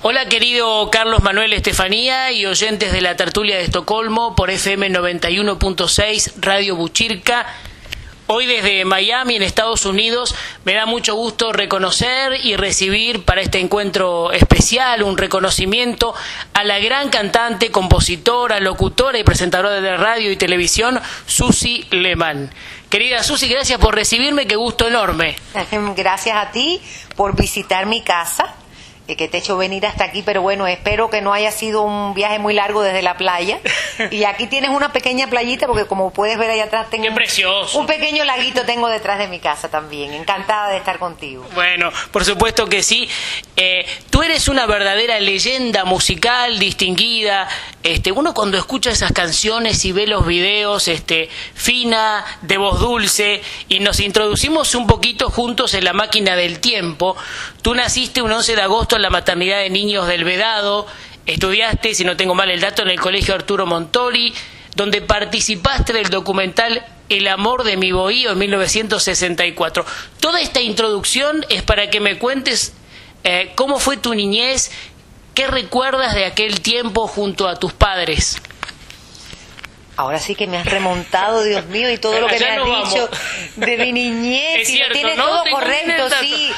Hola querido Carlos Manuel Estefanía y oyentes de la tertulia de Estocolmo por FM 91.6 Radio Buchirca. Hoy desde Miami, en Estados Unidos, me da mucho gusto reconocer y recibir para este encuentro especial un reconocimiento a la gran cantante, compositora, locutora y presentadora de radio y televisión, Susi Lehmann. Querida Susi, gracias por recibirme, qué gusto enorme. Gracias a ti por visitar mi casa que te he hecho venir hasta aquí, pero bueno, espero que no haya sido un viaje muy largo desde la playa. Y aquí tienes una pequeña playita, porque como puedes ver allá atrás tengo Qué precioso. un pequeño laguito tengo detrás de mi casa también. Encantada de estar contigo. Bueno, por supuesto que sí. Eh, tú eres una verdadera leyenda musical, distinguida. Este, uno cuando escucha esas canciones y ve los videos, este, fina, de voz dulce, y nos introducimos un poquito juntos en la máquina del tiempo. Tú naciste un 11 de agosto la maternidad de niños del Vedado, estudiaste, si no tengo mal el dato, en el colegio Arturo Montori, donde participaste del documental El amor de mi bohío en 1964. Toda esta introducción es para que me cuentes eh, cómo fue tu niñez, qué recuerdas de aquel tiempo junto a tus padres. Ahora sí que me has remontado, Dios mío, y todo lo que me has dicho de mi niñez. Es y cierto, lo tienes ¿no? todo Tengo correcto, sí.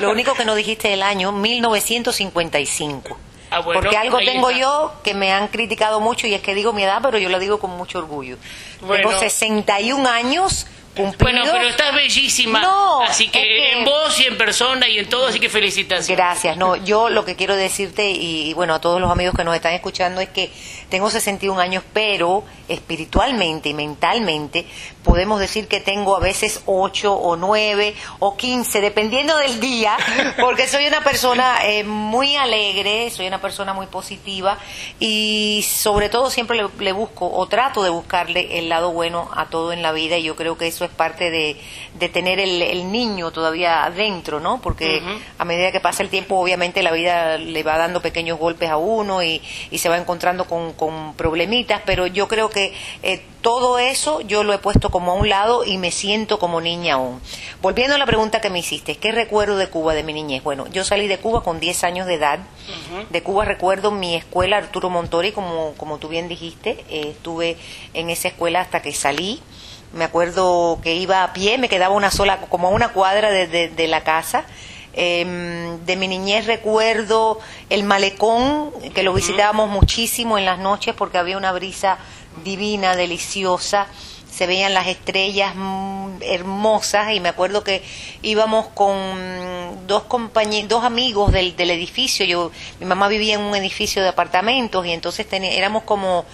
Lo único que no dijiste el año, 1955. Ah, bueno, Porque algo tengo está. yo que me han criticado mucho y es que digo mi edad, pero yo lo digo con mucho orgullo. Bueno. Tengo 61 años Bueno, pero estás bellísima. No, así que, es que- en voz y en persona y en todo, así que felicitaciones. Gracias. No, yo lo que quiero decirte y, y, bueno, a todos los amigos que nos están escuchando es que tengo 61 años, pero espiritualmente y mentalmente podemos decir que tengo a veces 8 o 9 o 15, dependiendo del día, porque soy una persona eh, muy alegre, soy una persona muy positiva y sobre todo siempre le, le busco o trato de buscarle el lado bueno a todo en la vida y yo creo que eso es parte de, de tener el, el niño todavía adentro, ¿no? Porque a medida que pasa el tiempo, obviamente la vida le va dando pequeños golpes a uno y, y se va encontrando con, con problemitas, pero yo creo que eh, todo eso yo lo he puesto como a un lado y me siento como niña aún. Volviendo a la pregunta que me hiciste, ¿qué recuerdo de Cuba de mi niñez? Bueno, yo salí de Cuba con 10 años de edad. De Cuba recuerdo mi escuela Arturo Montori, como, como tú bien dijiste, eh, estuve en esa escuela hasta que salí. Me acuerdo que iba a pie, me quedaba una sola, como a una cuadra de, de- de la casa. Em, de mi niñez recuerdo el malecón, que lo visitábamos muchísimo en las noches porque había una brisa divina, deliciosa. Se veían las estrellas mm, hermosas y me acuerdo que íbamos con dos dos amigos del, del edificio. Yo, mi mamá vivía en un edificio de apartamentos y entonces éramos como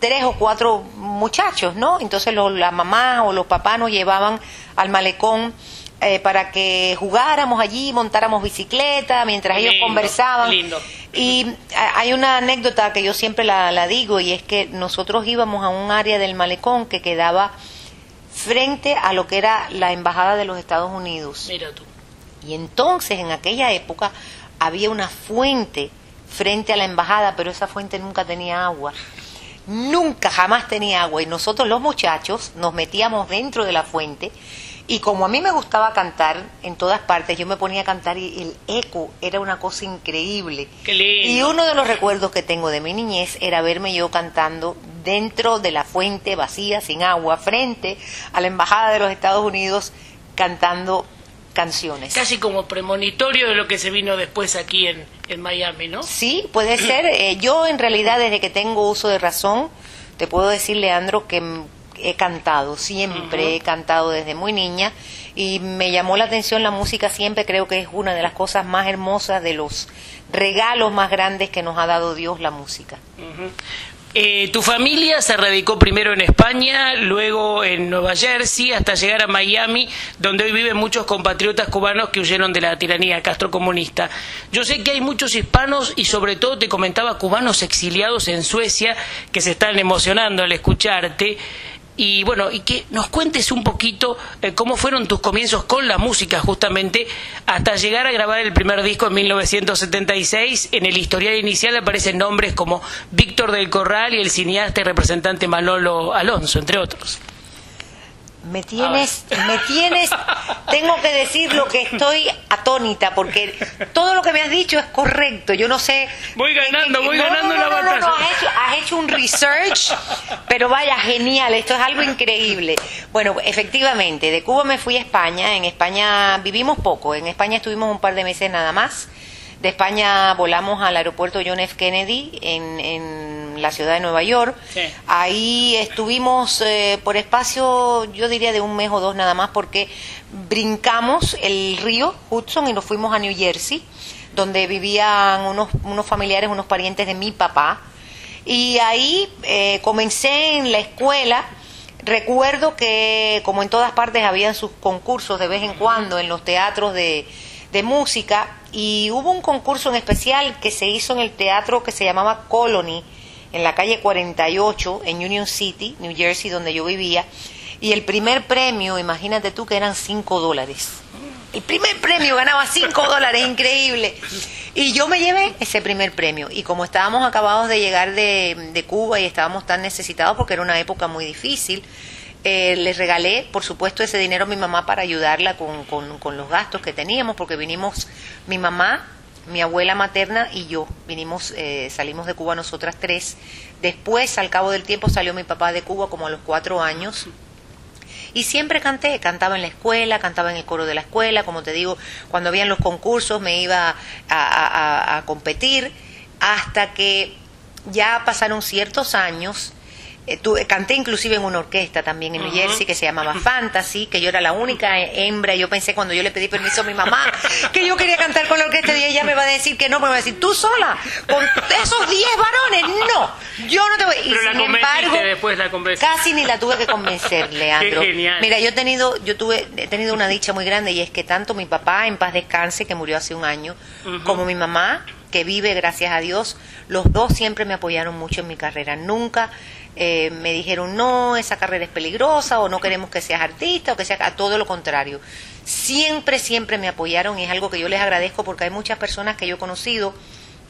tres o cuatro muchachos, ¿no? Entonces lo- la mamá o los papás nos llevaban al malecón eh, para que jugáramos allí, montáramos bicicleta, mientras ellos conversaban. lindo. Y a- hay una anécdota que yo siempre la, la digo y es que nosotros íbamos a un área del malecón que quedaba frente a lo que era la embajada de los Estados Unidos. Mira tú. Y entonces en aquella época había una fuente frente a la embajada, pero esa fuente nunca tenía agua. Nunca, jamás tenía agua. Y nosotros los muchachos nos metíamos dentro de la fuente y como a mí me gustaba cantar en todas partes, yo me ponía a cantar y el eco era una cosa increíble. Qué lindo. Y uno de los recuerdos que tengo de mi niñez era verme yo cantando dentro de la fuente vacía, sin agua, frente a la embajada de los Estados Unidos, cantando canciones. Casi como premonitorio de lo que se vino después aquí en, en Miami, ¿no? Sí, puede ser. Eh, yo en realidad desde que tengo uso de razón, te puedo decir, Leandro, que he cantado, siempre he cantado desde muy niña y me llamó la atención la música siempre, creo que es una de las cosas más hermosas, de los regalos más grandes que nos ha dado Dios la música. Eh, tu familia se radicó primero en España, luego en Nueva Jersey, hasta llegar a Miami, donde hoy viven muchos compatriotas cubanos que huyeron de la tiranía castrocomunista. Yo sé que hay muchos hispanos y sobre todo te comentaba cubanos exiliados en Suecia que se están emocionando al escucharte. Y bueno, y que nos cuentes un poquito eh, cómo fueron tus comienzos con la música justamente hasta llegar a grabar el primer disco en 1976. En el historial inicial aparecen nombres como Víctor del Corral y el cineasta y representante Manolo Alonso, entre otros. Me tienes, me tienes, tengo que decir lo que estoy atónita, porque todo lo que me has dicho es correcto. Yo no sé. Voy ganando, voy ganando la batalla. No, has hecho, has hecho un research, pero vaya, genial, esto es algo increíble. Bueno, efectivamente, de Cuba me fui a España. En España vivimos poco, en España estuvimos un par de meses nada más. De España volamos al aeropuerto John F. Kennedy en, en la ciudad de Nueva York. Sí. Ahí estuvimos eh, por espacio, yo diría de un mes o dos nada más, porque brincamos el río Hudson y nos fuimos a New Jersey, donde vivían unos, unos familiares, unos parientes de mi papá. Y ahí eh, comencé en la escuela. Recuerdo que, como en todas partes, habían sus concursos de vez en cuando en los teatros de, de música y hubo un concurso en especial que se hizo en el teatro que se llamaba Colony, en la calle 48, en Union City, New Jersey, donde yo vivía. Y el primer premio, imagínate tú que eran 5 dólares. El primer premio ganaba 5 dólares, increíble. Y yo me llevé ese primer premio. Y como estábamos acabados de llegar de, de Cuba y estábamos tan necesitados porque era una época muy difícil, eh, les regalé, por supuesto, ese dinero a mi mamá para ayudarla con, con, con los gastos que teníamos, porque vinimos mi mamá, mi abuela materna y yo. Vinimos, eh, salimos de Cuba nosotras tres. Después, al cabo del tiempo, salió mi papá de Cuba como a los cuatro años. Y siempre canté, cantaba en la escuela, cantaba en el coro de la escuela, como te digo, cuando habían los concursos me iba a, a- competir, hasta que ya pasaron ciertos años. Eh, tuve- canté inclusive en una orquesta también en New. Jersey que se llamaba Fantasy, que yo era la única hembra. y Yo pensé cuando yo le pedí permiso a mi mamá que yo quería cantar con la orquesta y ella me va a decir que no, me va a decir, tú sola, con esos 10 varones, no, yo no te voy. Y Pero sin embargo, después, la. Casi ni la tuve que convencer, Leandro. Qué genial. Mira, yo he tenido, yo tuve, he tenido una dicha muy grande y es que tanto mi papá, en paz descanse, que murió hace un año, como mi mamá, que vive, gracias a Dios, los dos siempre me apoyaron mucho en mi carrera. Nunca eh, me dijeron, no, esa carrera es peligrosa o no queremos que seas artista o que sea, a todo lo contrario. Siempre, siempre me apoyaron y es algo que yo les agradezco porque hay muchas personas que yo he conocido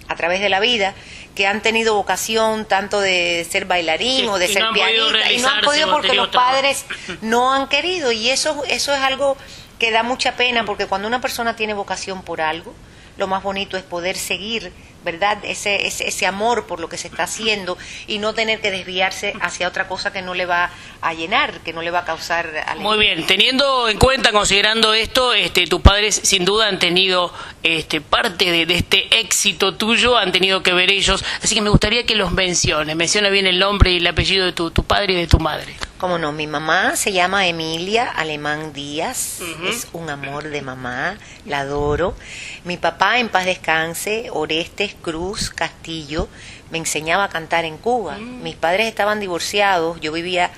a través de la vida que han tenido vocación tanto de ser bailarín Sí, o de ser no pianista y no han podido porque los trabajo. padres no han querido y eso eso es algo que da mucha pena porque cuando una persona tiene vocación por algo lo más bonito es poder seguir verdad ese, ese ese amor por lo que se está haciendo y no tener que desviarse hacia otra cosa que no le va a llenar que no le va a causar alegría. Muy bien, teniendo en cuenta, considerando esto, este, tus padres sin duda han tenido este, parte de, este éxito tuyo, han tenido que ver ellos, así que me gustaría que los menciones, menciona bien el nombre y el apellido de tu padre y de tu madre. Como no, mi mamá se llama Emilia Alemán Díaz, es un amor de mamá, la adoro. Mi papá, en paz descanse, Orestes Cruz Castillo, me enseñaba a cantar en Cuba. Mis padres estaban divorciados, yo vivía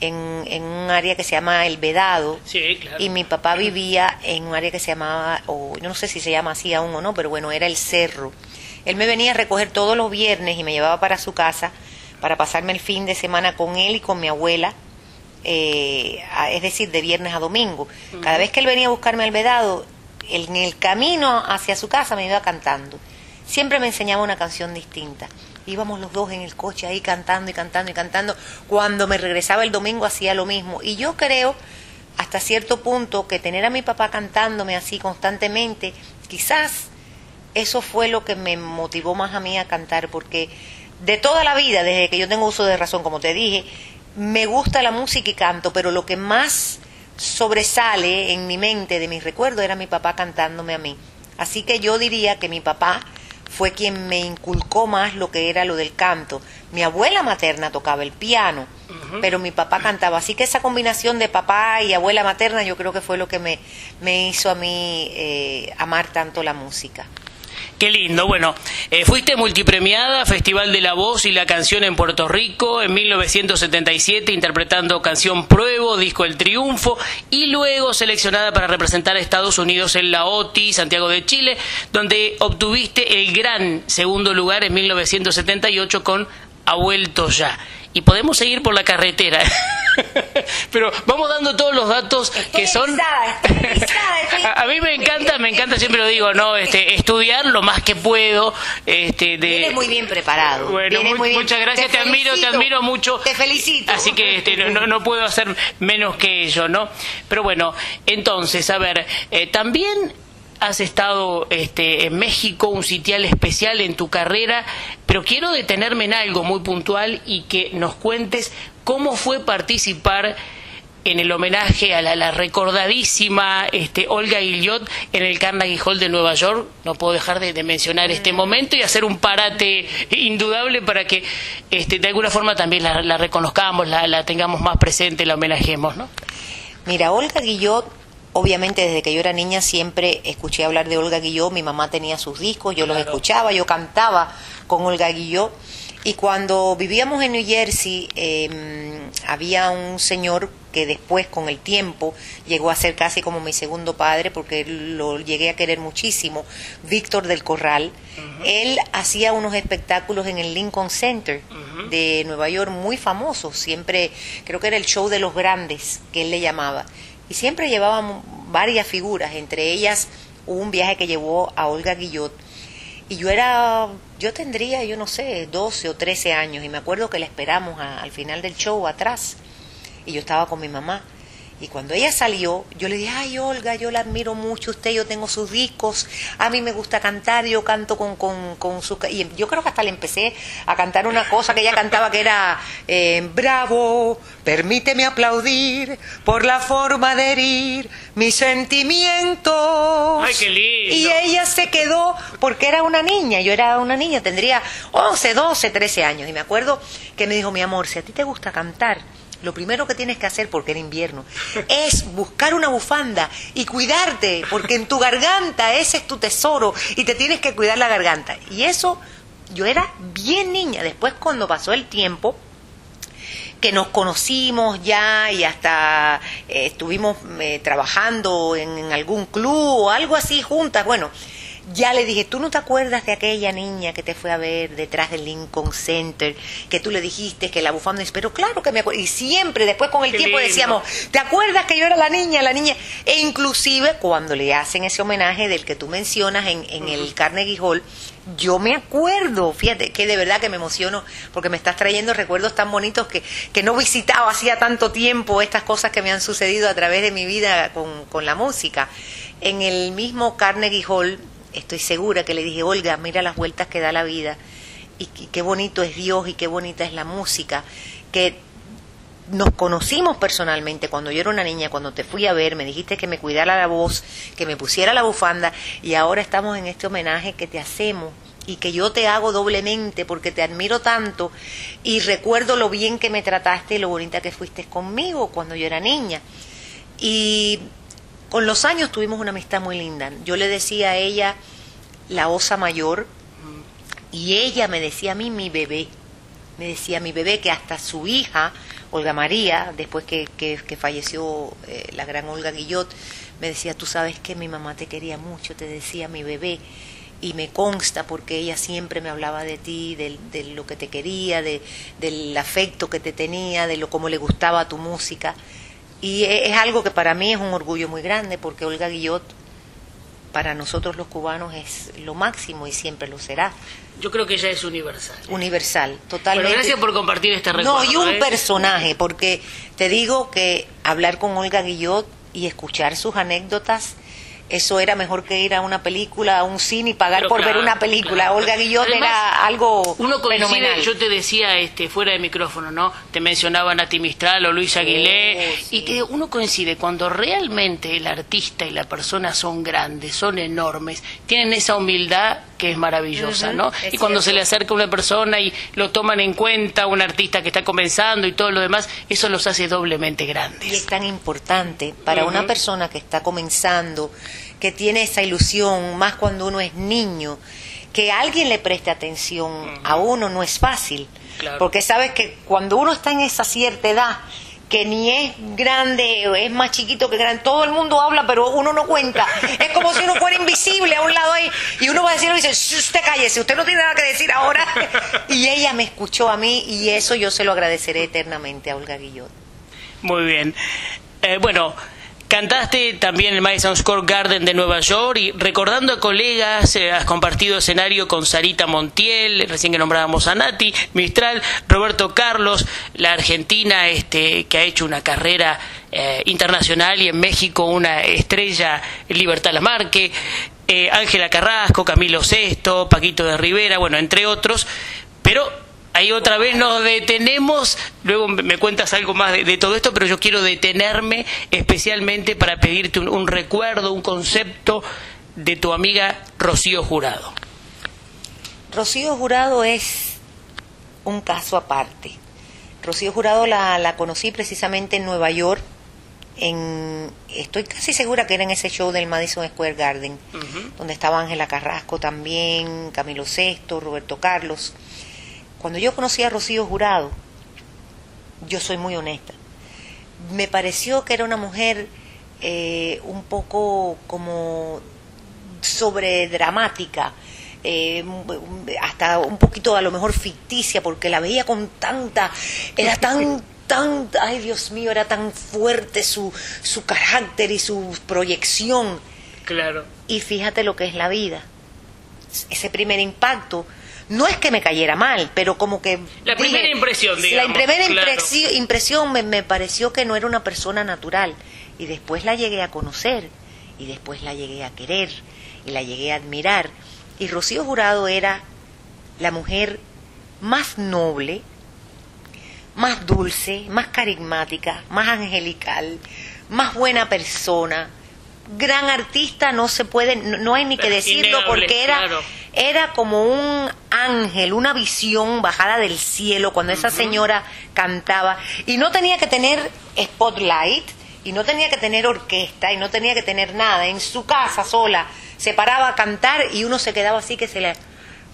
en, en un área que se llama El Vedado, Sí, claro. y mi papá vivía en un área que se llamaba, o yo no sé si se llama así aún o no, pero bueno, era el Cerro. Él me venía a recoger todos los viernes y me llevaba para su casa para pasarme el fin de semana con él y con mi abuela, eh, a- es decir, de viernes a domingo. Cada vez que él venía a buscarme al vedado, él- en el camino hacia su casa me iba cantando. Siempre me enseñaba una canción distinta. Íbamos los dos en el coche ahí cantando y cantando y cantando. Cuando me regresaba el domingo hacía lo mismo. Y yo creo, hasta cierto punto, que tener a mi papá cantándome así constantemente, quizás eso fue lo que me motivó más a mí a cantar, porque de toda la vida, desde que yo tengo uso de razón, como te dije, me gusta la música y canto, pero lo que más sobresale en mi mente de mis recuerdos era mi papá cantándome a mí. Así que yo diría que mi papá fue quien me inculcó más lo que era lo del canto. Mi abuela materna tocaba el piano, pero mi papá cantaba. Así que esa combinación de papá y abuela materna yo creo que fue lo que me, me hizo a mí eh, amar tanto la música. Qué lindo. Bueno, eh, fuiste multipremiada, Festival de la Voz y la Canción en Puerto Rico en 1977, interpretando Canción Pruebo, Disco El Triunfo, y luego seleccionada para representar a Estados Unidos en la OTI, Santiago de Chile, donde obtuviste el gran segundo lugar en 1978 con Ha vuelto ya. Y podemos seguir por la carretera. Pero vamos dando todos los datos que son... a, mí me encanta, me encanta, siempre lo digo, ¿no? Este, estudiar lo más que puedo. Este, de... muy bien preparado. Bueno, muchas gracias, te, admiro, te admiro mucho. Te felicito. Así que este, no, no, puedo hacer menos que ello, ¿no? Pero bueno, entonces, a ver, eh, también has estado este, en México, un sitial especial en tu carrera, pero quiero detenerme en algo muy puntual y que nos cuentes cómo fue participar en el homenaje a la, recordadísima este, Olga Guillot en el Carnegie Hall de Nueva York. No puedo dejar de, mencionar este momento y hacer un parate indudable para que este, de alguna forma también la, reconozcamos, la, la, tengamos más presente, la homenajemos. ¿no? Mira, Olga Guillot Obviamente desde que yo era niña siempre escuché hablar de Olga Guillot, mi mamá tenía sus discos, yo los escuchaba, yo cantaba con Olga Guillot. Y cuando vivíamos en New Jersey, em, había un señor que después, con el tiempo, llegó a ser casi como mi segundo padre, porque lo llegué a querer muchísimo, Víctor del Corral. Él hacía unos espectáculos en el Lincoln Center de Nueva York muy famosos, siempre, creo que era el show de los grandes, que él le llamaba y siempre llevábamos varias figuras, entre ellas un viaje que llevó a Olga Guillot. Y yo era, yo tendría, yo no sé, 12 o 13 años y me acuerdo que la esperamos al final del show atrás y yo estaba con mi mamá. Y cuando ella salió, yo le dije, ay Olga, yo la admiro mucho usted, yo tengo sus discos, a mí me gusta cantar, yo canto con, con, con su... Y yo creo que hasta le empecé a cantar una cosa que ella cantaba que era, eh, bravo, permíteme aplaudir por la forma de herir mis sentimientos. Ay, qué lindo. Y ella se quedó porque era una niña, yo era una niña, tendría 11, 12, 13 años. Y me acuerdo que me dijo, mi amor, si a ti te gusta cantar, lo primero que tienes que hacer, porque era invierno, es buscar una bufanda y cuidarte, porque en tu garganta ese es tu tesoro y te tienes que cuidar la garganta. Y eso, yo era bien niña. Después, cuando pasó el tiempo, que nos conocimos ya y hasta eh, estuvimos eh, trabajando en, algún club o algo así juntas, bueno, ya le dije, ¿tú no te acuerdas de aquella niña que te fue a ver detrás del Lincoln Center? Que tú le dijiste que la bufanda... Pero claro que me acuerdo. Y siempre, después con el tiempo decíamos, ¿te acuerdas que yo era la niña, la niña? E inclusive cuando le hacen ese homenaje del que tú mencionas en, en el Carnegie Hall, yo me acuerdo, fíjate que de verdad que me emociono porque me estás trayendo recuerdos tan bonitos que, que no visitaba hacía tanto tiempo estas cosas que me han sucedido a través de mi vida con, con la música. En el mismo Carnegie Hall estoy segura que le dije, Olga, mira las vueltas que da la vida y, qué bonito es Dios y qué bonita es la música, que nos conocimos personalmente cuando yo era una niña, cuando te fui a ver, me dijiste que me cuidara la voz, que me pusiera la bufanda y ahora estamos en este homenaje que te hacemos y que yo te hago doblemente porque te admiro tanto y recuerdo lo bien que me trataste y lo bonita que fuiste conmigo cuando yo era niña. Y con los años tuvimos una amistad muy linda. Yo le decía a ella la osa mayor y ella me decía a mí mi bebé. Me decía mi bebé que hasta su hija, Olga María, después que, que, falleció eh, la gran Olga Guillot, me decía, tú sabes que mi mamá te quería mucho, te decía mi bebé. Y me consta porque ella siempre me hablaba de ti, de, lo que te quería, de, del afecto que te tenía, de lo cómo le gustaba tu música. Y e, es algo que para mí es un orgullo muy grande porque Olga Guillot para nosotros los cubanos es lo máximo y siempre lo será. Yo creo que ella es universal. Universal, totalmente. Bueno, gracias por compartir este recuerdo. No, y un ¿eh? personaje, porque te digo que hablar con Olga Guillot y escuchar sus anécdotas eso era mejor que ir a una película, a un cine y pagar por ver una película. Olga Guillot era algo uno coincide, Yo te decía este fuera de micrófono, ¿no? Te mencionaban a Ti Mistral o Luis Aguilé oh, y que uno coincide cuando realmente el artista y la persona son grandes, son enormes, tienen esa humildad que es maravillosa, ¿no? y cuando se le acerca una persona y lo toman en cuenta, un artista que está comenzando y todo lo demás, eso los hace doblemente grandes. Y es tan importante para una persona que está comenzando que tiene esa ilusión, más cuando uno es niño, que alguien le preste atención a uno no es fácil. Porque sabes que cuando uno está en esa cierta edad, que ni es grande, o es más chiquito que grande, todo el mundo habla, pero uno no cuenta. Es como si uno fuera invisible a un lado ahí, y uno va a decir, dice, usted cállese, usted no tiene nada que decir ahora. Y ella me escuchó a mí, y eso yo se lo agradeceré eternamente a Olga Guillot. Muy bien. Eh, bueno, Cantaste también el Madison Square Garden de Nueva York y recordando a colegas, eh, has compartido escenario con Sarita Montiel, recién que nombrábamos a Nati, Mistral, Roberto Carlos, la argentina este, que ha hecho una carrera eh, internacional y en México una estrella, Libertad Lamarque, eh, Ángela Carrasco, Camilo Sesto, Paquito de Rivera, bueno, entre otros, pero ahí otra vez nos detenemos, luego me cuentas algo más de, todo esto, pero yo quiero detenerme especialmente para pedirte un, recuerdo, un concepto de tu amiga Rocío Jurado. Rocío Jurado es un caso aparte. Rocío Jurado la, la conocí precisamente en Nueva York, en, estoy casi segura que era en ese show del Madison Square Garden, donde estaba Ángela Carrasco también, Camilo Sesto, Roberto Carlos. Cuando yo conocí a Rocío Jurado, yo soy muy honesta, me pareció que era una mujer eh, un poco como sobredramática, eh, hasta un poquito a lo mejor ficticia, porque la veía con tanta, era tan, tan, ay Dios mío, era tan fuerte su, su carácter y su proyección. Claro. Y fíjate lo que es la vida. Ese primer impacto no es que me cayera mal, pero como que... La primera impresión, digamos. La primera impresión me, me pareció que no era una persona natural. Y después la llegué a conocer, y después la llegué a querer, y la llegué a admirar. Y Rocío Jurado era la mujer más noble, más dulce, más carismática, más angelical, más buena persona, gran artista, no se puede, no, hay ni que decirlo porque era, era como un ángel, una visión bajada del cielo cuando esa señora cantaba. Y no tenía que tener spotlight y no tenía que tener orquesta y no tenía que tener nada, en su casa sola se paraba a cantar y uno se quedaba así que se le,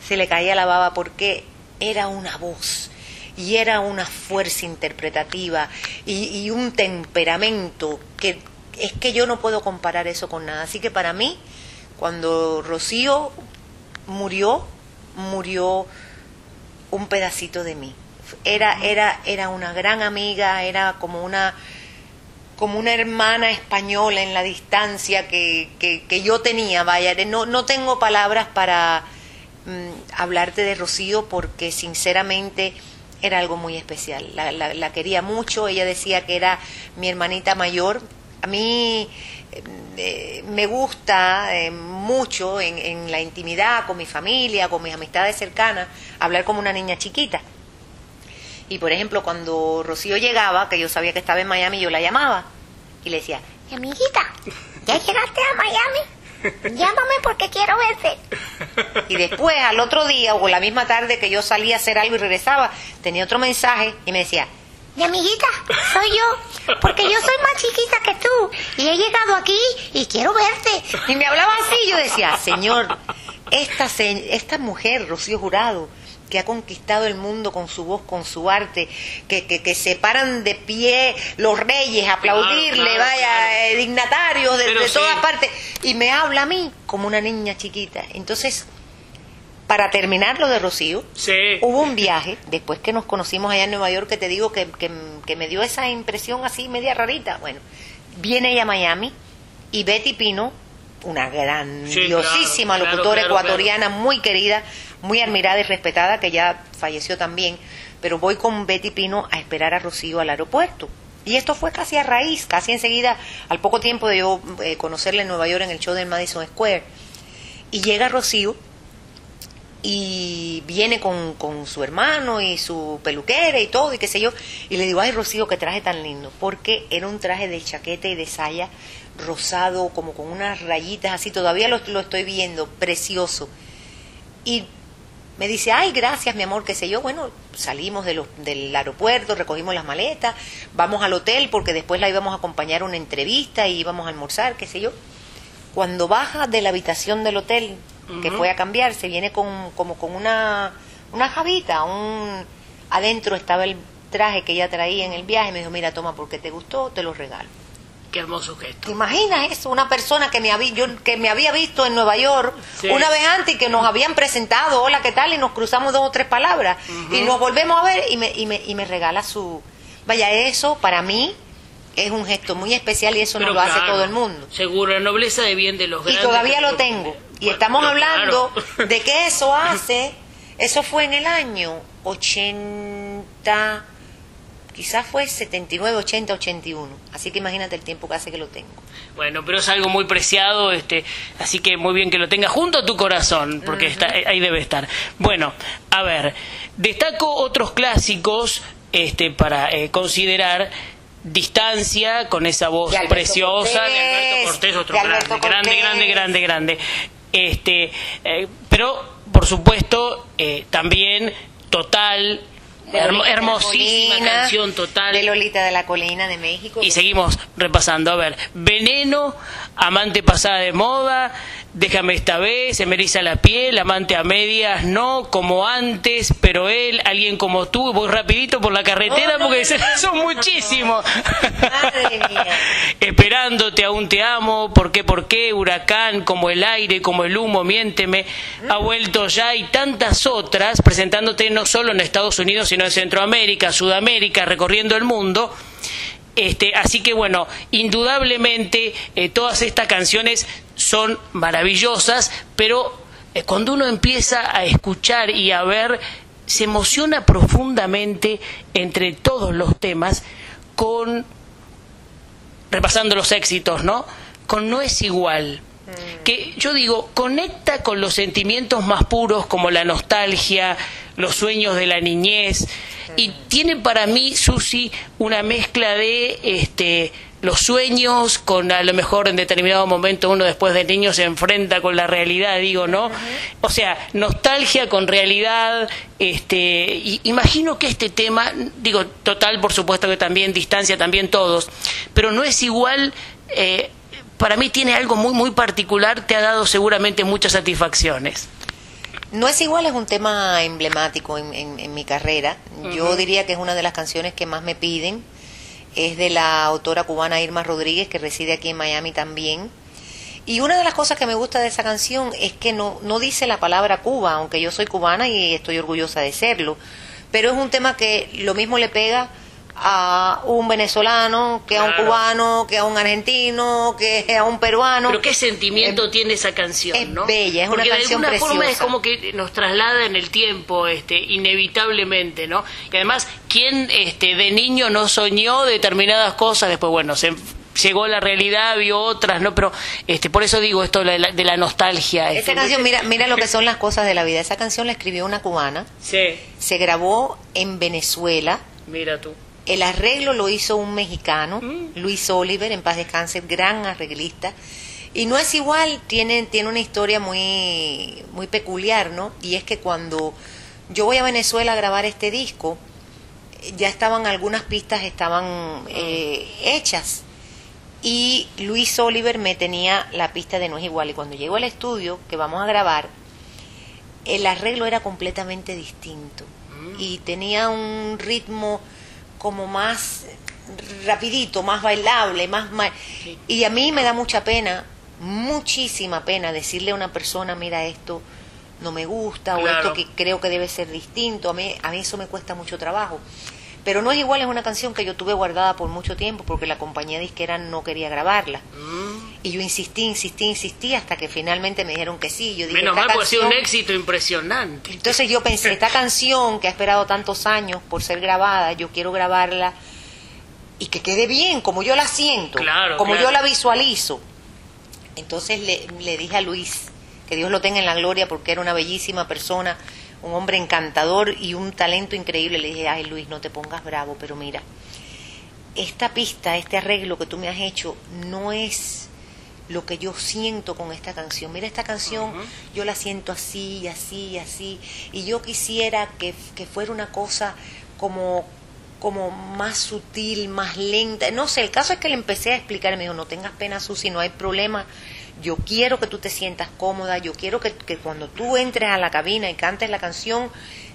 se le caía la baba porque era una voz y era una fuerza interpretativa y, y un temperamento que es que yo no puedo comparar eso con nada. Así que para mí, cuando Rocío murió, murió un pedacito de mí. Era, era, era una gran amiga, era como una, como una hermana española en la distancia que, que, yo tenía, vaya, no, no tengo palabras para mm, hablarte de Rocío porque sinceramente era algo muy especial. La, la, quería mucho, ella decía que era mi hermanita mayor, a mí eh, me gusta eh, mucho en, la intimidad con mi familia, con mis amistades cercanas, hablar como una niña chiquita. Y por ejemplo, cuando Rocío llegaba, que yo sabía que estaba en Miami, yo la llamaba y le decía, amiguita, ¿ya llegaste a Miami? Llámame porque quiero verte. Y después, al otro día o la misma tarde que yo salía a hacer algo y regresaba, tenía otro mensaje y me decía, mi amiguita, soy yo, porque yo soy más chiquita que tú. Y he llegado aquí y quiero verte. Y me hablaba así, yo decía, Señor, esta, esta mujer, Rocío Jurado, que ha conquistado el mundo con su voz, con su arte, que, que, se paran de pie los reyes a aplaudirle, vaya, eh, dignatarios de, todas partes, y me habla a mí como una niña chiquita. Entonces, para terminar lo de Rocío, hubo un viaje, después que nos conocimos allá en Nueva York, que te digo que, que, me dio esa impresión así media rarita. Bueno, viene ella a Miami y Betty Pino, una grandiosísima locutora ecuatoriana, muy querida, muy admirada y respetada, que ya falleció también, pero voy con Betty Pino a esperar a Rocío al aeropuerto. Y esto fue casi a raíz, casi enseguida, al poco tiempo de yo eh, conocerle en Nueva York en el show del Madison Square. Y llega Rocío y viene con, con, su hermano y su peluquera y todo y qué sé yo y le digo ay Rocío qué traje tan lindo porque era un traje de chaqueta y de saya rosado como con unas rayitas así todavía lo, lo estoy viendo precioso. Y me dice ay gracias mi amor qué sé yo. Bueno salimos de los, del aeropuerto recogimos las maletas vamos al hotel porque después la íbamos a acompañar a una entrevista y íbamos a almorzar qué sé yo. Cuando baja de la habitación del hotel que fue a cambiarse, viene con, como con una, una javita, un, adentro estaba el traje que ella traía en el viaje, me dijo, mira, toma, porque te gustó, te lo regalo. Qué hermoso gesto. ¿Te imaginas eso? Una persona que me había, yo, que me había visto en Nueva York una vez antes y que nos habían presentado, hola, ¿qué tal? Y nos cruzamos dos o tres palabras. Y nos volvemos a ver y me, y me, y me regala su... Vaya, eso para mí es un gesto muy especial y eso no lo hace todo el mundo. Seguro, la nobleza de bien de los grandes. Y todavía lo tengo. Y estamos hablando de que eso hace, eso fue en el año 80, quizás fue 79, 80, 81. Así que imagínate el tiempo que hace que lo tengo. Bueno, pero es algo muy preciado, este, así que muy bien que lo tengas junto a tu corazón, porque está, ahí debe estar. Bueno, a ver, destaco otros clásicos este, para eh, considerar distancia con esa voz preciosa de Alberto Cortés, otro grande, grande, grande, grande, grande. Este, eh, pero, por supuesto, eh, también total hermosísima canción total. De Lolita de la Colina de México. Y seguimos repasando. A ver, Veneno, Amante pasada de moda, Déjame esta vez, se me eriza la piel, Amante a medias, no, como antes, pero él, alguien como tú, voy rapidito por la carretera porque son muchísimos. Madre mía. Esperándote, aún te amo, ¿por qué, por qué? Huracán, como el aire, como el humo, miénteme, ha vuelto ya y tantas otras, presentándote no solo en Estados Unidos, sino en Centroamérica, Sudamérica, recorriendo el mundo. Este, así que bueno, indudablemente eh, todas estas canciones son maravillosas, pero eh, cuando uno empieza a escuchar y a ver, se emociona profundamente entre todos los temas con, repasando los éxitos, ¿no? Con No es igual mm. que yo digo, conecta con los sentimientos más puros como la nostalgia, los sueños de la niñez, y tiene para mí, Susi, una mezcla de este los sueños con a lo mejor en determinado momento uno después de niño se enfrenta con la realidad digo no o sea nostalgia con realidad este imagino que este tema digo total por supuesto que también distancia también todos pero no es igual eh, para mí tiene algo muy muy particular te ha dado seguramente muchas satisfacciones no es igual, es un tema emblemático en, mi carrera. Yo diría que es una de las canciones que más me piden. Es de la autora cubana Irma Rodríguez, que reside aquí en Miami también. Y una de las cosas que me gusta de esa canción es que no, no dice la palabra Cuba, aunque yo soy cubana y estoy orgullosa de serlo. Pero es un tema que lo mismo le pega a un venezolano, que a un cubano, que a un argentino, que a un peruano. Pero qué sentimiento tiene esa canción, es bella, es una canción de alguna forma es como que nos traslada en el tiempo, este, inevitablemente, ¿no? Que además, ¿quién este, de niño no soñó determinadas cosas? Después, bueno, se llegó a la realidad, vio otras, ¿no? Pero este, por eso digo esto de la, nostalgia. Esa este, canción, mira, mira lo que son las cosas de la vida. Esa canción la escribió una cubana. Sí. Se grabó en Venezuela. Mira tú el arreglo lo hizo un mexicano, mm. Luis Oliver, en paz descanse, gran arreglista. Y no es igual, tiene, tiene una historia muy, muy peculiar, ¿no? Y es que cuando yo voy a Venezuela a grabar este disco, ya estaban algunas pistas, estaban eh, hechas. Y Luis Oliver me tenía la pista de No es igual. Y cuando llego al estudio, que vamos a grabar, el arreglo era completamente distinto. Mm. Y tenía un ritmo como más rapidito, más bailable, más, y a mí me da mucha pena, muchísima pena decirle a una persona, mira esto no me gusta o esto que creo que debe ser distinto, a mí a mí eso me cuesta mucho trabajo. Pero no es igual, es una canción que yo tuve guardada por mucho tiempo porque la compañía disquera no quería grabarla. Mm. Y yo insistí, insistí, insistí hasta que finalmente me dijeron que sí. Yo dije, Menos mal, ha sido un éxito impresionante. Entonces yo pensé, esta canción que ha esperado tantos años por ser grabada, yo quiero grabarla y que quede bien, como yo la siento, como yo la visualizo. Entonces le, le dije a Luis, que Dios lo tenga en la gloria porque era una bellísima persona, un hombre encantador y un talento increíble. Le dije, ay Luis, no te pongas bravo, pero mira, esta pista, este arreglo que tú me has hecho, no es lo que yo siento con esta canción. Mira, esta canción yo la siento así, así, así, y yo quisiera que, que fuera una cosa como como más sutil, más lenta. No sé, el caso es que le empecé a explicar, me dijo, no tengas pena, Susi, no hay problema, yo quiero que tú te sientas cómoda, yo quiero que, cuando tú entres a la cabina y cantes la canción,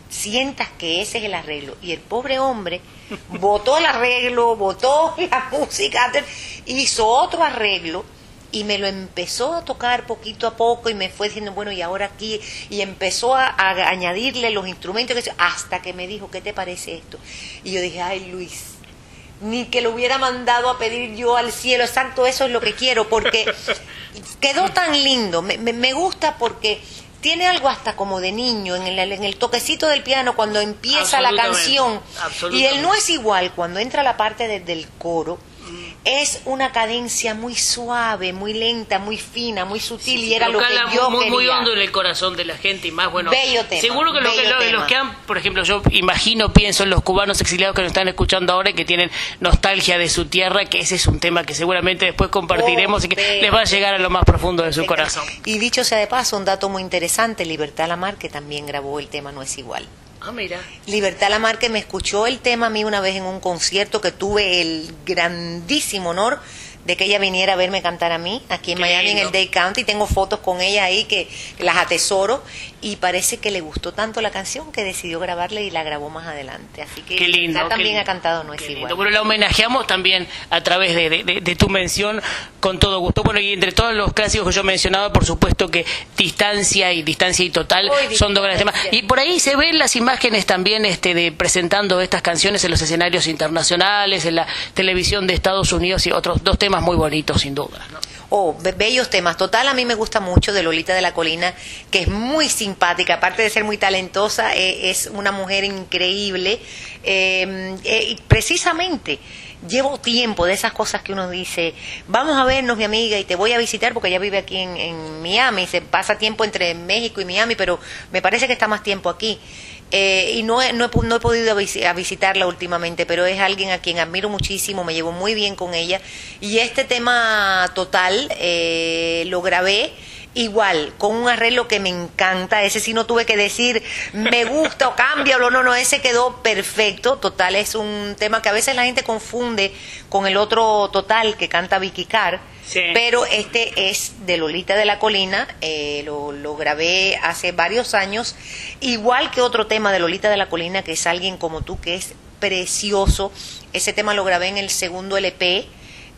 sientas que ese es el arreglo. Y el pobre hombre votó el arreglo, votó la música, hizo otro arreglo y me lo empezó a tocar poquito a poco y me fue diciendo, bueno, y ahora aquí, y empezó a, añadirle los instrumentos hasta que me dijo, ¿qué te parece esto? Y yo dije, ay Luis, ni que lo hubiera mandado a pedir yo al cielo. Exacto, eso es lo que quiero, porque quedó tan lindo. Me, me, me gusta porque tiene algo hasta como de niño en el, en el toquecito del piano cuando empieza la canción. Y él no es igual cuando entra la parte de, del coro es una cadencia muy suave, muy lenta, muy fina, muy sutil y era lo que yo muy, quería. muy hondo en el corazón de la gente y más bueno. Bello tema, seguro que, lo que, bello los que han, por ejemplo, yo imagino, pienso en los cubanos exiliados que nos están escuchando ahora y que tienen nostalgia de su tierra, que ese es un tema que seguramente después compartiremos Oh, y que bello. les va a llegar a lo más profundo de su corazón. Y dicho sea de paso, un dato muy interesante, Libertad Lamar, que también grabó el tema No es igual. Ah, mira. Libertad Lamar, que me escuchó el tema a mí una vez en un concierto que tuve el grandísimo honor de que ella viniera a verme cantar a mí aquí en Qué Miami en el Day County. Tengo fotos con ella ahí que las atesoro y parece que le gustó tanto la canción que decidió grabarla y la grabó más adelante. Así que Qué lindo. También ha cantado No es igual. lindo. Bueno, la homenajeamos también a través de, de- de- de tu mención con todo gusto. Bueno, y entre todos los clásicos que yo mencionaba, por supuesto que Distancia y Distancia y Total son dos grandes temas. Y por ahí se ven las imágenes también este, de presentando estas canciones en los escenarios internacionales, en la televisión de Estados Unidos y otros dos temas muy bonitos, sin duda. Oh, be- bellos temas. Total, a mí me gusta mucho de Lolita de la Colina, que es muy simpática, aparte de ser muy talentosa, eh, es una mujer increíble. Eh, y precisamente llevo tiempo de esas cosas que uno dice, vamos a vernos mi amiga y te voy a visitar porque ella vive aquí en, en Miami, se pasa tiempo entre México y Miami, pero me parece que está más tiempo aquí. Eh, y no he, no, he, no he podido a visitarla últimamente, pero es alguien a quien admiro muchísimo, me llevo muy bien con ella. Y este tema total eh, lo grabé igual, con un arreglo que me encanta. Ese sí no tuve que decir me gusta o cámbialo, no, no, ese quedó perfecto. Total es un tema que a veces la gente confunde con el otro total que canta Vicky Carr. Sí. Pero este es de Lolita de la Colina, eh, lo, lo grabé hace varios años, igual que otro tema de Lolita de la Colina, que es Alguien como tú, que es precioso. Ese tema lo grabé en el segundo LP,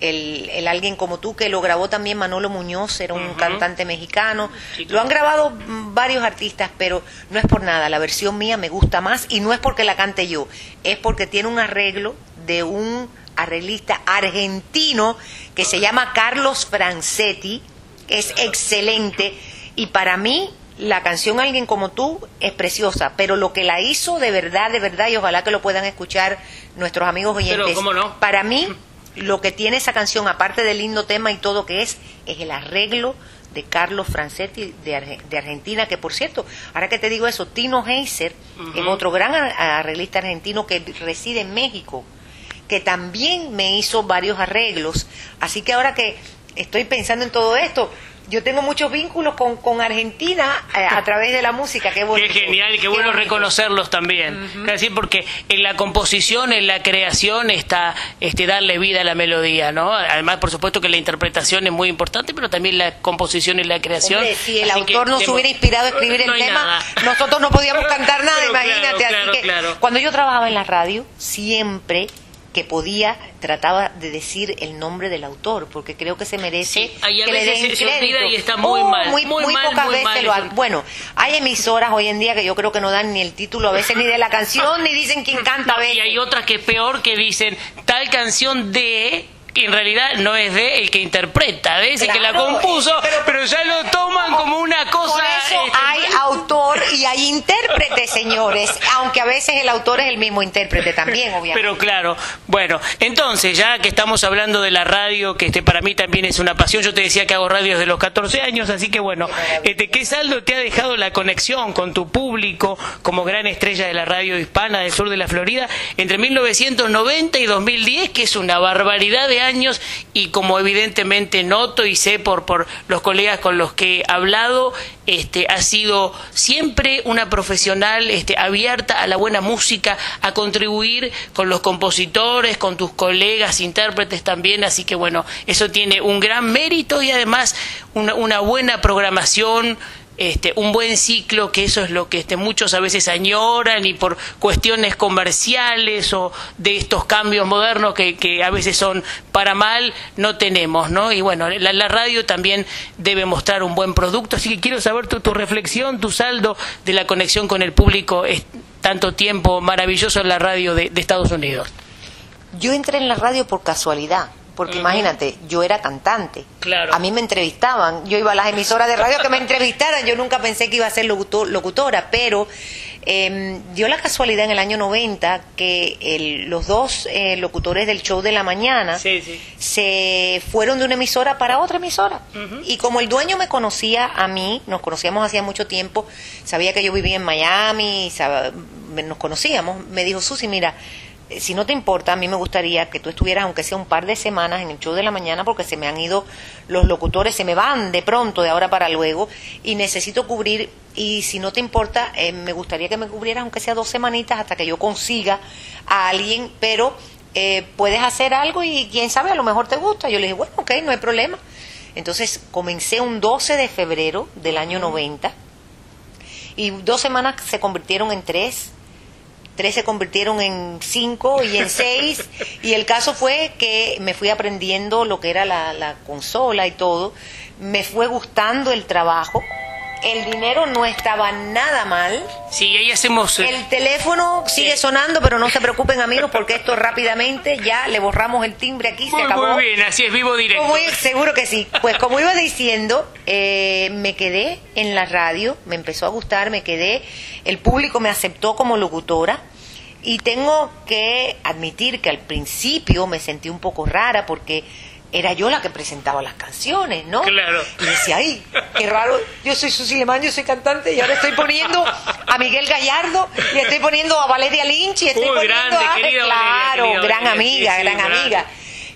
el, el Alguien como tú, que lo grabó también Manolo Muñoz, era un cantante mexicano. Sí, Lo han grabado varios artistas, pero no es por nada, la versión mía me gusta más y no es porque la cante yo, es porque tiene un arreglo de un arreglista argentino que se llama Carlos Francetti, que es excelente. Y para mí la canción Alguien como tú es preciosa, pero lo que la hizo de verdad, de verdad, y ojalá que lo puedan escuchar nuestros amigos oyentes, Pero, ¿cómo no? para mí lo que tiene esa canción, aparte del lindo tema y todo que es, es el arreglo de Carlos Francetti de, Arge- de Argentina, que por cierto, ahora que te digo eso, Tino Heiser es otro gran ar- arreglista argentino que reside en México, que también me hizo varios arreglos. Así que ahora que estoy pensando en todo esto, yo tengo muchos vínculos con, con Argentina eh, a través de la música. Qué, genial y qué bueno bonito. reconocerlos también. Quiero decir, porque en la composición, en la creación está este darle vida a la melodía, ¿no? Además, por supuesto que la interpretación es muy importante, pero también la composición y la creación. Hombre, si el Así autor que no se demo- hubiera inspirado a escribir el No tema, nada. nosotros no podíamos cantar nada, Pero imagínate. claro, Así claro, que claro. cuando yo trabajaba en la radio, siempre que podía trataba de decir el nombre del autor, porque creo que se merece Sí, que le den se- se olvida crédito. y está muy Oh, mal, muy, muy muy mal, pocas muy veces mal lo han- Bueno, hay emisoras hoy en día que yo creo que no dan ni el título a veces ni de la canción, ni dicen quién canta a veces. Y hay otras que es peor que dicen tal canción de que en realidad no es de el que interpreta, de ese que la compuso, pero- pero, ya lo toman como una cosa. Por eso este, hay autor y hay intérprete, señores, aunque a veces el autor es el mismo intérprete también, obviamente. Pero claro, bueno, entonces ya que estamos hablando de la radio, que este para mí también es una pasión, yo te decía que hago radio desde los 14 años, así que bueno, este, ¿qué saldo te ha dejado la conexión con tu público como gran estrella de la radio hispana del sur de la Florida entre 1990 y 2010, que es una barbaridad de años y como evidentemente noto y sé por, por los colegas con los que he hablado, este, ha sido siempre una profesional este, abierta a la buena música, a contribuir con los compositores, con tus colegas, intérpretes también, así que bueno, eso tiene un gran mérito y además una, una buena programación. Este, un buen ciclo, que eso es lo que este, muchos a veces añoran y por cuestiones comerciales o de estos cambios modernos que, que a veces son para mal, no tenemos, ¿no? Y bueno, la, la radio también debe mostrar un buen producto, así que quiero saber tu, tu reflexión, tu saldo de la conexión con el público, es tanto tiempo maravilloso en la radio de, de Estados Unidos. Yo entré en la radio por casualidad. Porque imagínate, yo era cantante. Claro. A mí me entrevistaban. Yo iba a las emisoras de radio que me entrevistaran. Yo nunca pensé que iba a ser locutor- locutora, pero eh, dio la casualidad en el año 90 que el- los dos eh, locutores del show de la mañana Sí, sí. se fueron de una emisora para otra emisora. Y como el dueño me conocía a mí, nos conocíamos hacía mucho tiempo, sabía que yo vivía en Miami, nos conocíamos, me dijo, Susi, mira, si no te importa, a mí me gustaría que tú estuvieras, aunque sea un par de semanas, en el show de la mañana, porque se me han ido los locutores, se me van de pronto, de ahora para luego, y necesito cubrir, y si no te importa, eh, me gustaría que me cubrieras, aunque sea dos semanitas, hasta que yo consiga a alguien, pero eh, puedes hacer algo y quién sabe, a lo mejor te gusta. Yo le dije, bueno, ok, no hay problema. Entonces comencé un 12 de febrero del año 90 y dos semanas se convirtieron en tres, tres se convirtieron en cinco y en seis. Y el caso fue que me fui aprendiendo lo que era la, la consola y todo, me fue gustando el trabajo, el dinero no estaba nada mal. Sí, ahí hacemos... eh, El teléfono sigue sonando, pero no se preocupen amigos porque esto rápidamente ya le borramos el timbre aquí, se muy, acabó. muy bien, así es, vivo directo. I- seguro que sí. Pues como iba diciendo, eh, me quedé en la radio, me empezó a gustar, me quedé, el público me aceptó como locutora y tengo que admitir que al principio me sentí un poco rara porque era yo la que presentaba las canciones, ¿no? Claro. Y decía, ay, qué raro, yo soy Susi Lemán, yo soy cantante y ahora estoy poniendo a Miguel Gallardo y estoy poniendo a Valeria Lynch y estoy Uy, poniendo grande, a... Valeria, claro, gran Valeria, amiga, sí, gran amiga.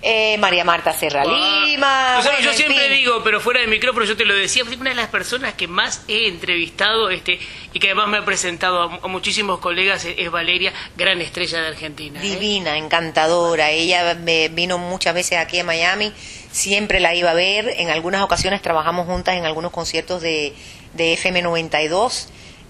Eh, María Marta Serra Lima. Tú sabes, bueno, yo siempre fin. digo, pero fuera de micrófono yo te lo decía, una de las personas que más he entrevistado este y que además me ha presentado a, a muchísimos colegas es, es Valeria, gran estrella de Argentina. ¿eh? Divina, encantadora. Ella me vino muchas veces aquí a Miami, siempre la iba a ver. En algunas ocasiones trabajamos juntas en algunos conciertos de, de FM 92.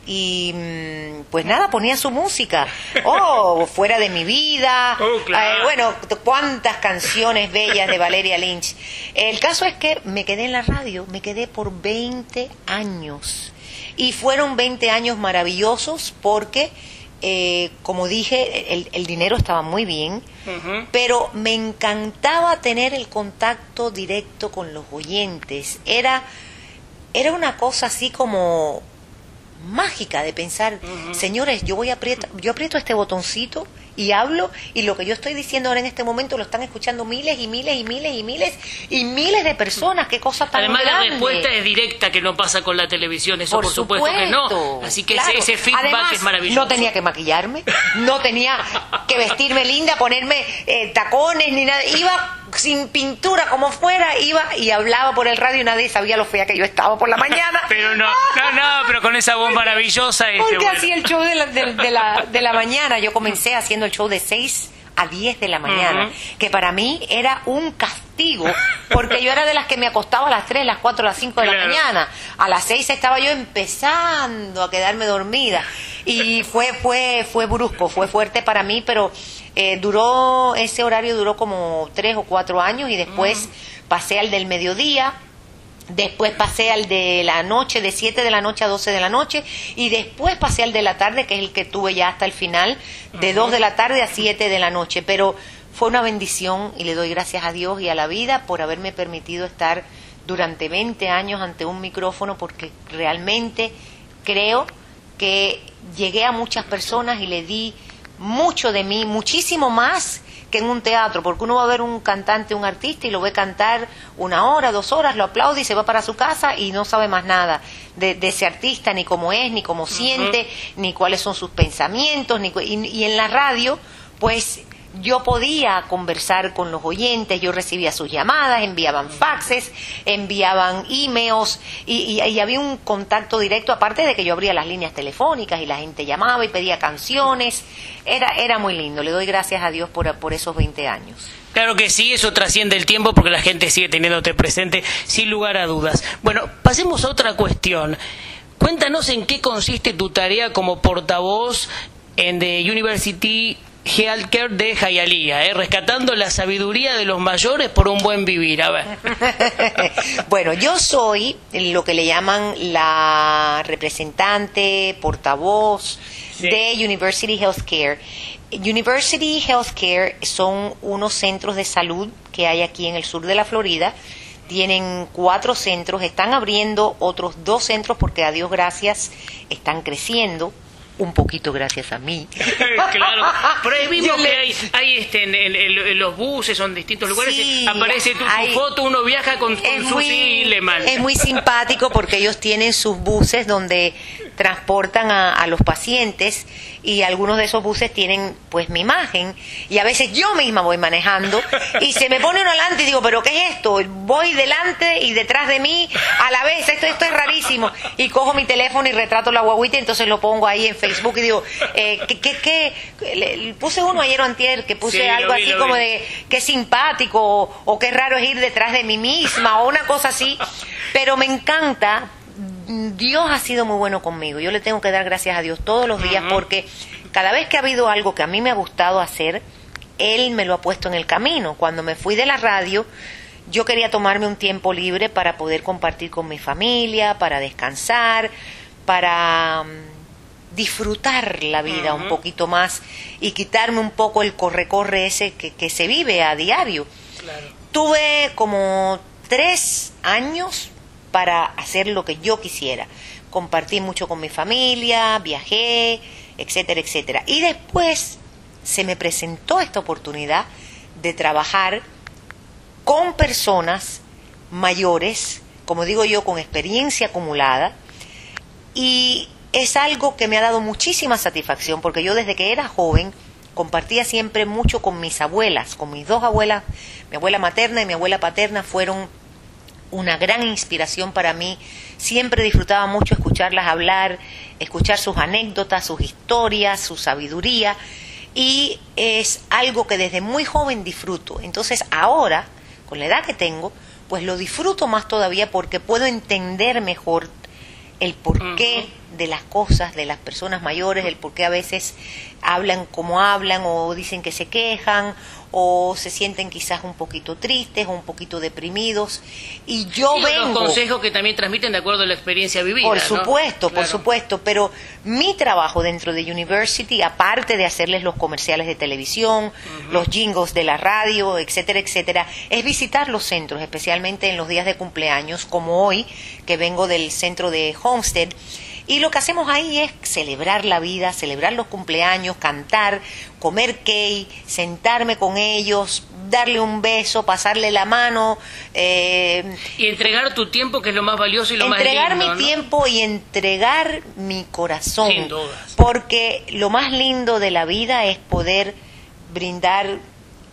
Y mm, pues nada, ponía su música. Oh, fuera de mi vida. Oh, claro. Eh, bueno, t- cuántas canciones bellas de Valeria Lynch. El caso es que me quedé en la radio, me quedé por 20 años. Y fueron 20 años maravillosos porque, eh, como dije, el, el dinero estaba muy bien, pero me encantaba tener el contacto directo con los oyentes. Era, era una cosa así como mágica de pensar, señores, yo voy a aprieto, yo aprieto este botoncito y hablo y lo que yo estoy diciendo ahora en este momento lo están escuchando miles y miles y miles y miles y miles de personas, qué cosa tan Además la respuesta es directa que no pasa con la televisión, eso por, Por supuesto, que no. Así que claro. ese, ese feedback Además, es maravilloso. No tenía que maquillarme, no tenía que vestirme linda, ponerme eh, tacones ni nada. Iba sin pintura, como fuera, iba y hablaba por el radio y nadie sabía lo fea que yo estaba por la mañana. Pero no, no, no, pero con esa voz maravillosa. este, Porque bueno. hacía el show de la, de, de la, de la mañana. Yo comencé haciendo el show de 6 a 10 de la mañana, que para mí era un castigo, porque yo era de las que me acostaba a las 3, las 4, las 5 de la mañana. A las 6 estaba yo empezando a quedarme dormida. Y fue, fue, fue brusco, fue fuerte para mí, pero eh, duró, ese horario duró como 3 o 4 años y después pasé al del mediodía. Después pasé al de la noche, de 7 de la noche a 12 de la noche, y después pasé al de la tarde, que es el que tuve ya hasta el final, de 2 de la tarde a 7 de la noche. Pero fue una bendición y le doy gracias a Dios y a la vida por haberme permitido estar durante 20 años ante un micrófono, porque realmente creo que llegué a muchas personas y le di mucho de mí, muchísimo más que en un teatro, porque uno va a ver un cantante, un artista y lo ve cantar una hora, dos horas, lo aplaude y se va para su casa y no sabe más nada de, de ese artista, ni cómo es, ni cómo siente, ni cuáles son sus pensamientos, ni, y en la radio, pues yo podía conversar con los oyentes, yo recibía sus llamadas, enviaban faxes, enviaban emails y, y- había un contacto directo, aparte de que yo abría las líneas telefónicas y la gente llamaba y pedía canciones. Era, era muy lindo, le doy gracias a Dios por, por esos 20 años. Claro que sí, eso trasciende el tiempo porque la gente sigue teniéndote presente sin lugar a dudas. Bueno, pasemos a otra cuestión. Cuéntanos en qué consiste tu tarea como portavoz en The University Healthcare de Jayalía, ¿eh? rescatando la sabiduría de los mayores por un buen vivir. A ver. bueno, yo soy lo que le llaman la representante, portavoz de University Healthcare. University Healthcare son unos centros de salud que hay aquí en el sur de la Florida. Tienen cuatro centros, están abriendo otros dos centros porque a Dios gracias están creciendo un poquito gracias a mí. claro, pero ahí mismo que hay, hay este, en, los buses, son distintos lugares, aparece tu, foto, uno viaja con, con su Es muy simpático porque ellos tienen sus buses donde transportan a, los pacientes y algunos de esos buses tienen pues mi imagen. Y a veces yo misma voy manejando y se me pone uno adelante y digo, pero ¿qué es esto? Voy delante y detrás de mí a la vez, esto, esto es rarísimo y cojo mi teléfono y retrato la guaguita y entonces lo pongo ahí en Facebook y digo, eh, ¿qué, qué, puse uno ayer o antier que puse algo así como de qué simpático o, o qué raro es ir detrás de mí misma o una cosa así, pero me encanta Dios ha sido muy bueno conmigo. Yo le tengo que dar gracias a Dios todos los días porque cada vez que ha habido algo que a mí me ha gustado hacer, Él me lo ha puesto en el camino. Cuando me fui de la radio, yo quería tomarme un tiempo libre para poder compartir con mi familia, para descansar, para disfrutar la vida un poquito más y quitarme un poco el corre-corre ese que, se vive a diario. Tuve como tres años para hacer lo que yo quisiera. Compartí mucho con mi familia, viajé, etcétera, etcétera. Y después se me presentó esta oportunidad de trabajar con personas mayores, como digo yo, con experiencia acumulada, y es algo que me ha dado muchísima satisfacción, porque yo desde que era joven compartía siempre mucho con mis abuelas, con mis dos abuelas, mi abuela materna y mi abuela paterna fueron una gran inspiración para mí. Siempre disfrutaba mucho escucharlas hablar, escuchar sus anécdotas, sus historias, su sabiduría. Y es algo que desde muy joven disfruto. Entonces ahora, con la edad que tengo, pues lo disfruto más todavía porque puedo entender mejor el porqué de las cosas de las personas mayores, el por qué a veces hablan como hablan o dicen que se quejan o se sienten quizás un poquito tristes o un poquito deprimidos. Y yo vengo... Los consejos que también transmiten de acuerdo a la experiencia vivida. Por supuesto, por supuesto, pero mi trabajo dentro de University, aparte de hacerles los comerciales de televisión, los jingles de la radio, etcétera, etcétera, es visitar los centros, especialmente en los días de cumpleaños, como hoy, que vengo del centro de Homestead y lo que hacemos ahí es celebrar la vida, celebrar los cumpleaños, cantar, comer cake, sentarme con ellos, darle un beso, pasarle la mano. Eh, y entregar tu tiempo, que es lo más valioso y lo más lindo. Entregar mi tiempo y entregar mi corazón. Sin dudas. Porque lo más lindo de la vida es poder brindar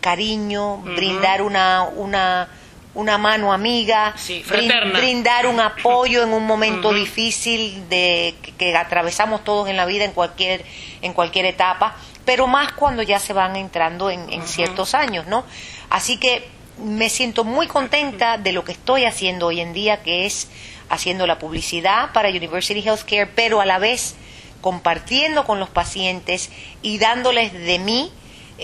cariño, brindar una, una una mano amiga, brindar un apoyo en un momento difícil de que, atravesamos todos en la vida en cualquier en cualquier etapa, pero más cuando ya se van entrando en, ciertos años, ¿no? Así que me siento muy contenta de lo que estoy haciendo hoy en día, que es haciendo la publicidad para University Healthcare, pero a la vez compartiendo con los pacientes y dándoles de mí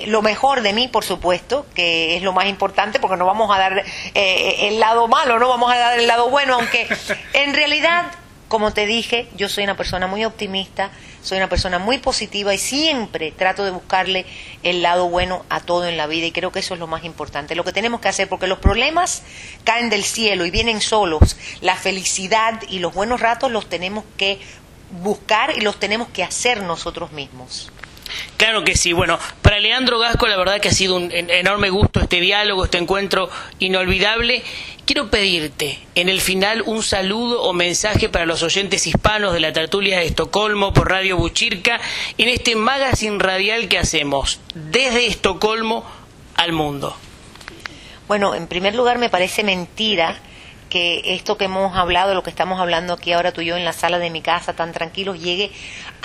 lo mejor de mí, por supuesto, que es lo más importante, porque no vamos a dar eh, el lado malo, no vamos a dar el lado bueno, aunque en realidad, como te dije, yo soy una persona muy optimista, soy una persona muy positiva y siempre trato de buscarle el lado bueno a todo en la vida y creo que eso es lo más importante, lo que tenemos que hacer, porque los problemas caen del cielo y vienen solos, la felicidad y los buenos ratos los tenemos que buscar y los tenemos que hacer nosotros mismos. Claro que sí. Bueno, para Leandro Gasco la verdad que ha sido un enorme gusto este diálogo, este encuentro inolvidable. Quiero pedirte en el final un saludo o mensaje para los oyentes hispanos de la tertulia de Estocolmo por Radio Buchirca en este magazine radial que hacemos desde Estocolmo al mundo. Bueno, en primer lugar me parece mentira que esto que hemos hablado, lo que estamos hablando aquí ahora tú y yo en la sala de mi casa tan tranquilos, llegue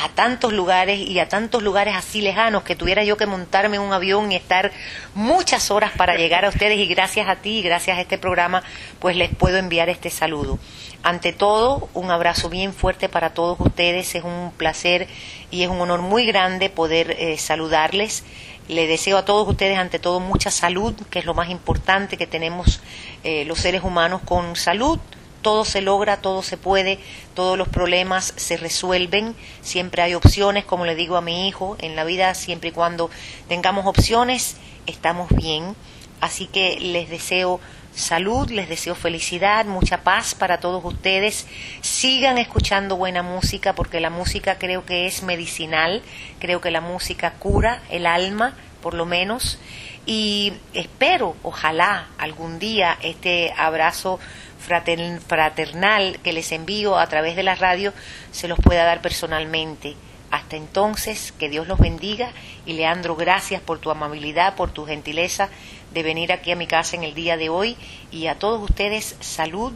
a tantos lugares y a tantos lugares así lejanos que tuviera yo que montarme en un avión y estar muchas horas para llegar a ustedes. Y gracias a ti y gracias a este programa pues les puedo enviar este saludo. Ante todo, un abrazo bien fuerte para todos ustedes, es un placer y es un honor muy grande poder eh, saludarles Le deseo a todos ustedes, ante todo, mucha salud, que es lo más importante que tenemos eh, los seres humanos con salud. Todo se logra, todo se puede, todos los problemas se resuelven, siempre hay opciones, como le digo a mi hijo, en la vida siempre y cuando tengamos opciones, estamos bien. Así que les deseo salud, les deseo felicidad, mucha paz para todos ustedes. Sigan escuchando buena música porque la música creo que es medicinal, creo que la música cura el alma, por lo menos. Y espero, ojalá, algún día este abrazo fraternal que les envío a través de la radio se los pueda dar personalmente. Hasta entonces, que Dios los bendiga y Leandro, gracias por tu amabilidad, por tu gentileza de venir aquí a mi casa en el día de hoy y a todos ustedes salud,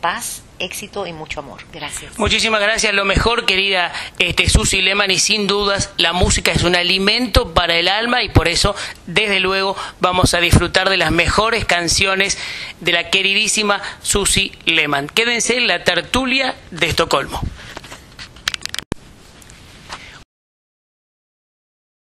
paz, éxito y mucho amor. Gracias. Muchísimas gracias. Lo mejor, querida este, Susi Lehmann, y sin dudas la música es un alimento para el alma y por eso, desde luego, vamos a disfrutar de las mejores canciones de la queridísima Susi Lehmann. Quédense en la tertulia de Estocolmo.